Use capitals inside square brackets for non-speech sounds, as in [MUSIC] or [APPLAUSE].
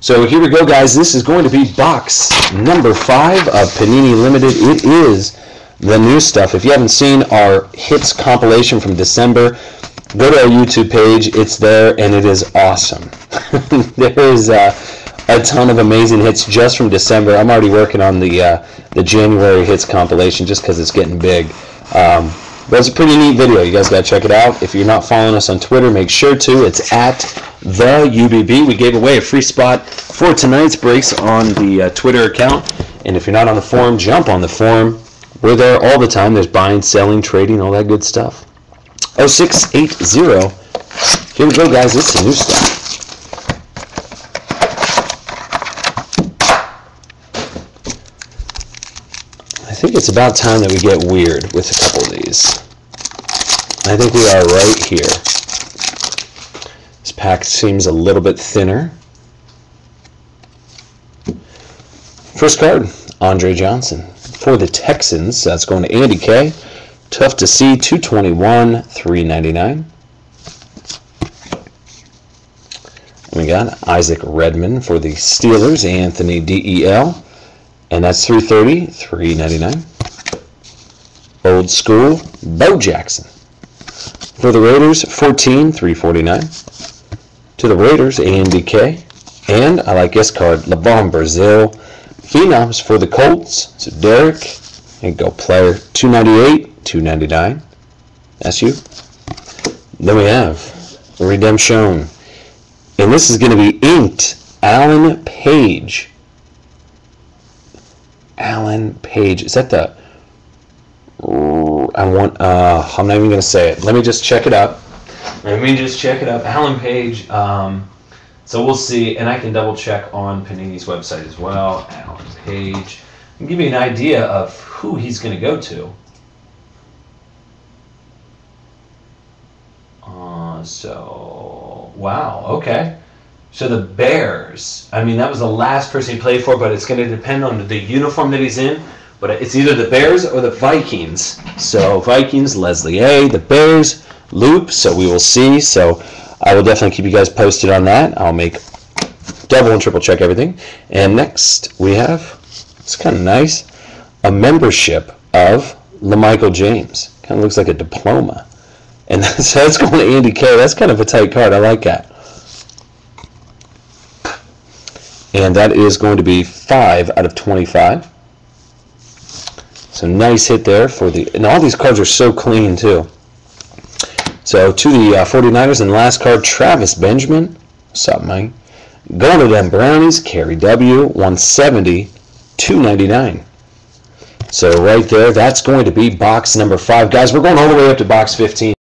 So here we go, guys. This is going to be box number five of Panini Limited. It is the new stuff. If you haven't seen our hits compilation from December, go to our YouTube page. It's there, and it is awesome. [LAUGHS] there is uh, a ton of amazing hits just from December. I'm already working on the uh, the January hits compilation just because it's getting big. Um, but it's a pretty neat video. You guys got to check it out. If you're not following us on Twitter, make sure to. It's at the UBB. We gave away a free spot for tonight's breaks on the uh, Twitter account. And if you're not on the forum, jump on the forum. We're there all the time. There's buying, selling, trading, all that good stuff. 0680. Here we go, guys. This is new stuff. Think it's about time that we get weird with a couple of these. I think we are right here. This pack seems a little bit thinner. First card, Andre Johnson. For the Texans, that's going to Andy K. Tough to see, 221, 399. We got Isaac Redman for the Steelers, Anthony DEL. And that's 330, 399. Old school, Bo Jackson. For the Raiders, 14, 349. To the Raiders, Andy K. And I like this card, LaVon Brazill. Phenoms for the Colts. So Derek, and go player 298, 299. That's you. Then we have Redemption. And this is going to be inked Alan Page. Alan Page. Is that the I want uh I'm not even gonna say it. Let me just check it up. Let me just check it up. Alan Page. Um, so we'll see, and I can double check on Panini's website as well. Alan Page. And give you an idea of who he's gonna go to. Uh, so wow, okay. So the Bears. I mean, that was the last person he played for, but it's going to depend on the uniform that he's in. But it's either the Bears or the Vikings. So Vikings, Leslie A. The Bears, Loop. So we will see. So I will definitely keep you guys posted on that. I'll make double and triple check everything. And next we have, it's kind of nice, a membership of LaMichael James. Kind of looks like a diploma. And [LAUGHS] so that's going to Andy K. That's kind of a tight card. I like that. And that is going to be 5 out of 25. So nice hit there for the... And all these cards are so clean, too. So to the uh, 49ers, and last card, Travis Benjamin. What's up, Mike? Going to them Brownies, Carrie W, 170, 299. So right there, that's going to be box number 5. Guys, we're going all the way up to box 15.